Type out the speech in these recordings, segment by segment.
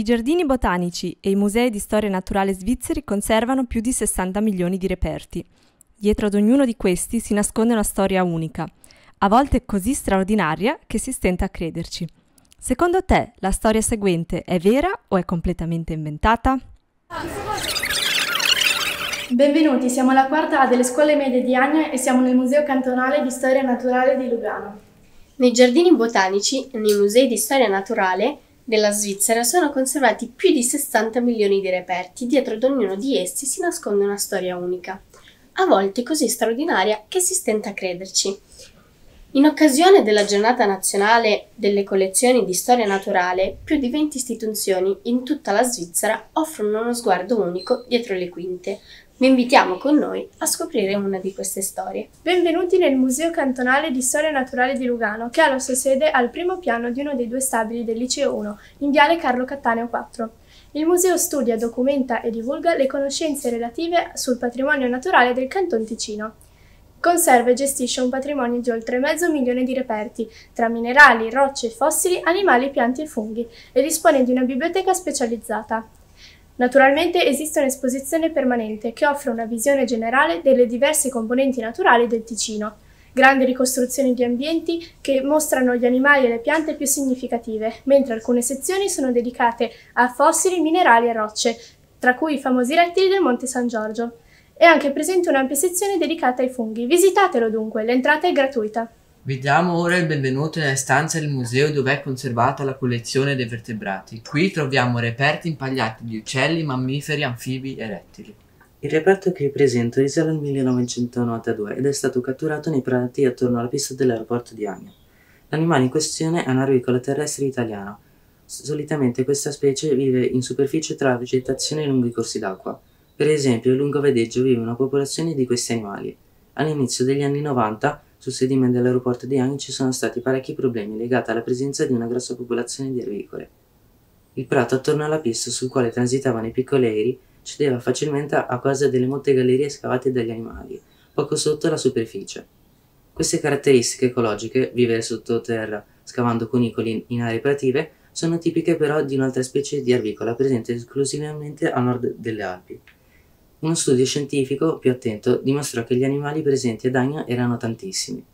I giardini botanici e i musei di storia naturale svizzeri conservano più di 60 milioni di reperti. Dietro ad ognuno di questi si nasconde una storia unica, a volte così straordinaria che si stenta a crederci. Secondo te la storia seguente è vera o è completamente inventata? Benvenuti, siamo la quarta A delle scuole medie di Agna e siamo nel Museo Cantonale di Storia Naturale di Lugano. Nei giardini botanici e nei musei di storia naturale della Svizzera sono conservati più di 60 milioni di reperti, dietro ad ognuno di essi si nasconde una storia unica, a volte così straordinaria che si stenta a crederci. In occasione della giornata nazionale delle collezioni di storia naturale, più di 20 istituzioni in tutta la Svizzera offrono uno sguardo unico dietro le quinte, vi invitiamo con noi a scoprire una di queste storie. Benvenuti nel Museo Cantonale di Storia Naturale di Lugano, che ha la sua sede al primo piano di uno dei due stabili del Liceo 1, in Viale Carlo Cattaneo 4. Il museo studia, documenta e divulga le conoscenze relative sul patrimonio naturale del Canton Ticino. Conserva e gestisce un patrimonio di oltre mezzo milione di reperti, tra minerali, rocce, fossili, animali, piante e funghi, e dispone di una biblioteca specializzata. Naturalmente esiste un'esposizione permanente che offre una visione generale delle diverse componenti naturali del Ticino, grandi ricostruzioni di ambienti che mostrano gli animali e le piante più significative, mentre alcune sezioni sono dedicate a fossili, minerali e rocce, tra cui i famosi rettili del Monte San Giorgio. È anche presente un'ampia sezione dedicata ai funghi. Visitatelo dunque, l'entrata è gratuita. Vi diamo ora il benvenuto nelle stanze del museo dove è conservata la collezione dei vertebrati. Qui troviamo reperti impagliati di uccelli, mammiferi, anfibi e rettili. Il reperto che vi presento risale al 1992 ed è stato catturato nei prati attorno alla pista dell'aeroporto di Agno. L'animale in questione è un arvicolo terrestre italiano. Solitamente questa specie vive in superficie tra la vegetazione lungo i corsi d'acqua. Per esempio, lungo Vedeggio vive una popolazione di questi animali. All'inizio degli anni 90 sul sedime dell'aeroporto di Agni ci sono stati parecchi problemi legati alla presenza di una grossa popolazione di erbicore. Il prato attorno alla pista sul quale transitavano i piccoli aerei cedeva facilmente a causa delle molte gallerie scavate dagli animali, poco sotto la superficie. Queste caratteristiche ecologiche, vivere sottoterra scavando cunicoli in aree prative, sono tipiche però di un'altra specie di arvicola presente esclusivamente a nord delle Alpi. Uno studio scientifico più attento dimostrò che gli animali presenti ad Agna erano tantissimi.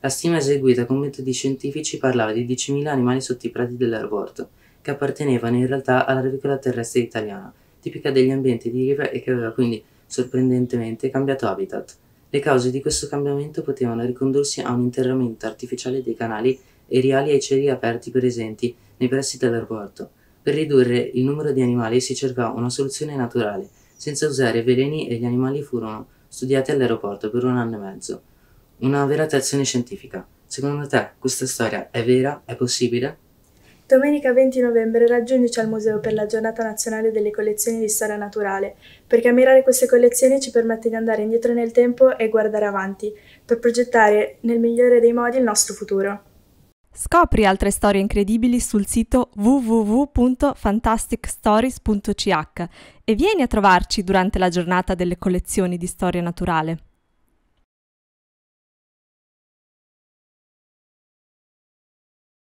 La stima eseguita con metodi scientifici parlava di 10.000 animali sotto i prati dell'aeroporto, che appartenevano in realtà alla ravicola terrestre italiana, tipica degli ambienti di riva e che aveva quindi, sorprendentemente, cambiato habitat. Le cause di questo cambiamento potevano ricondursi a un interramento artificiale dei canali eriali ai cieli aperti presenti nei pressi dell'aeroporto. Per ridurre il numero di animali si cercò una soluzione naturale, senza usare veleni e gli animali furono studiati all'aeroporto per un anno e mezzo. Una vera attrazione scientifica. Secondo te questa storia è vera? È possibile? Domenica 20 novembre raggiungici al museo per la giornata nazionale delle collezioni di storia naturale, perché ammirare queste collezioni ci permette di andare indietro nel tempo e guardare avanti, per progettare nel migliore dei modi il nostro futuro. Scopri altre storie incredibili sul sito www.fantasticstories.ch e vieni a trovarci durante la giornata delle collezioni di storia naturale.